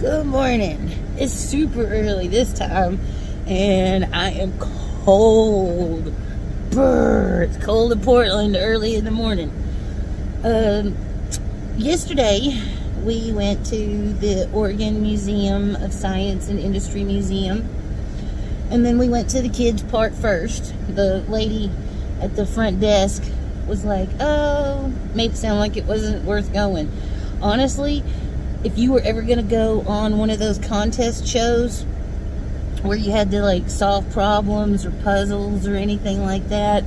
Good morning. It's super early this time, and I am cold. Brr, it's cold in Portland early in the morning. Um, yesterday, we went to the Oregon Museum of Science and Industry Museum, and then we went to the kids' part first. The lady at the front desk was like, oh, made it sound like it wasn't worth going. Honestly, if you were ever going to go on one of those contest shows where you had to like solve problems or puzzles or anything like that,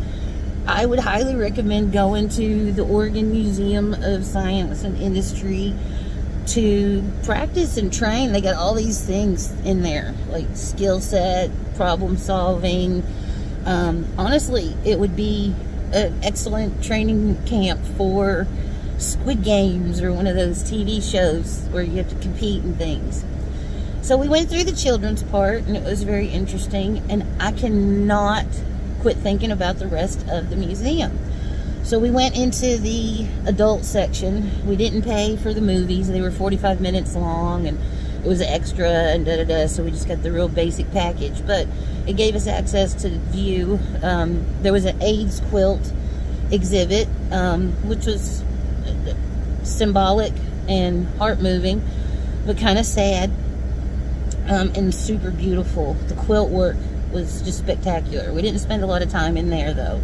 I would highly recommend going to the Oregon Museum of Science and Industry to practice and train. They got all these things in there, like skill set, problem solving. Um, honestly, it would be an excellent training camp for Squid Games or one of those TV shows where you have to compete and things. So we went through the children's part and it was very interesting and I cannot quit thinking about the rest of the museum. So we went into the adult section. We didn't pay for the movies. They were 45 minutes long and it was extra and da da da. So we just got the real basic package. But it gave us access to view. Um, there was an AIDS quilt exhibit, um, which was symbolic and heart moving, but kind of sad um, and super beautiful. The quilt work was just spectacular. We didn't spend a lot of time in there though.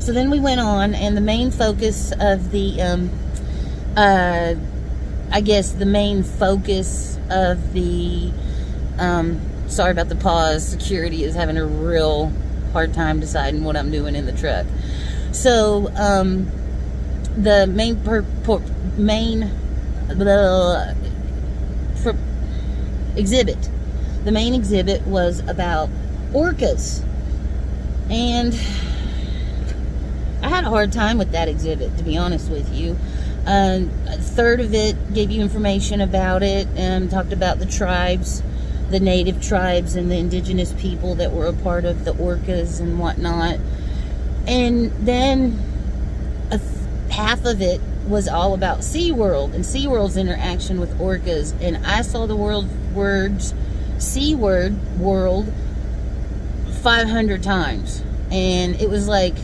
So then we went on, and the main focus of the, um, uh, I guess the main focus of the, um, sorry about the pause, security is having a real hard time deciding what I'm doing in the truck. So, um, the main per, per, main the exhibit. The main exhibit was about orcas. And I had a hard time with that exhibit, to be honest with you. Uh, a third of it gave you information about it and talked about the tribes, the native tribes and the indigenous people that were a part of the orcas and whatnot. And then half of it was all about SeaWorld and SeaWorld's interaction with orcas. And I saw the world words SeaWorld world 500 times. And it was like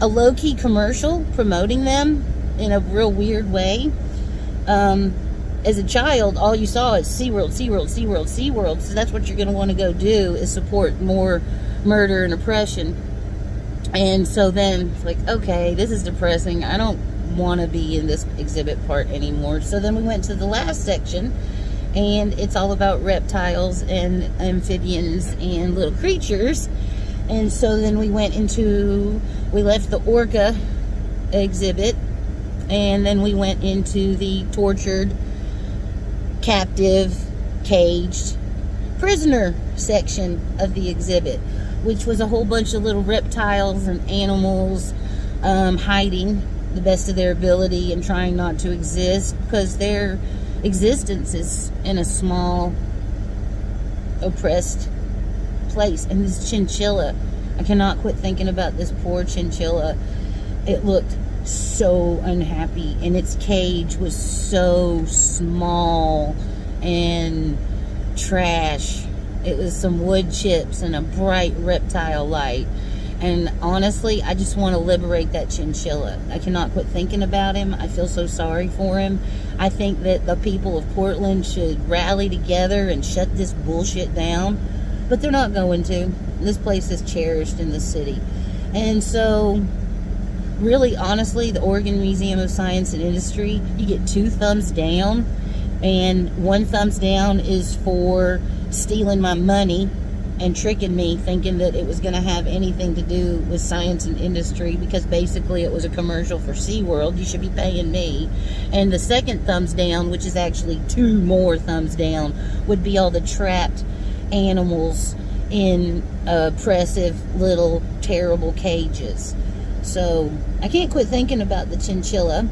a low-key commercial promoting them in a real weird way. Um, as a child, all you saw is SeaWorld, SeaWorld, SeaWorld, SeaWorld. So that's what you're going to want to go do is support more murder and oppression. And so then it's like, okay, this is depressing. I don't want to be in this exhibit part anymore. So then we went to the last section and it's all about reptiles and amphibians and little creatures. And so then we went into, we left the orca exhibit and then we went into the tortured, captive, caged prisoner section of the exhibit, which was a whole bunch of little reptiles and animals um, hiding the best of their ability and trying not to exist because their existence is in a small, oppressed place. And this chinchilla, I cannot quit thinking about this poor chinchilla. It looked so unhappy and its cage was so small and trash. It was some wood chips and a bright reptile light. And honestly, I just want to liberate that chinchilla. I cannot quit thinking about him. I feel so sorry for him. I think that the people of Portland should rally together and shut this bullshit down. But they're not going to. This place is cherished in the city. And so, really, honestly, the Oregon Museum of Science and Industry, you get two thumbs down. And one thumbs down is for stealing my money and tricking me thinking that it was going to have anything to do with science and industry because basically it was a commercial for SeaWorld. You should be paying me. And the second thumbs down, which is actually two more thumbs down, would be all the trapped animals in oppressive little terrible cages. So I can't quit thinking about the chinchilla.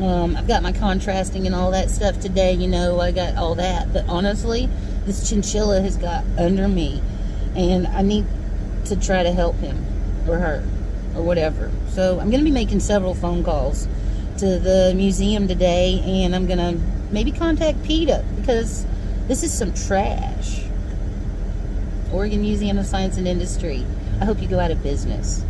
Um, I've got my contrasting and all that stuff today, you know, I got all that. But honestly, this chinchilla has got under me and I need to try to help him or her or whatever. So I'm going to be making several phone calls to the museum today and I'm going to maybe contact PETA because This is some trash. Oregon Museum of Science and Industry. I hope you go out of business.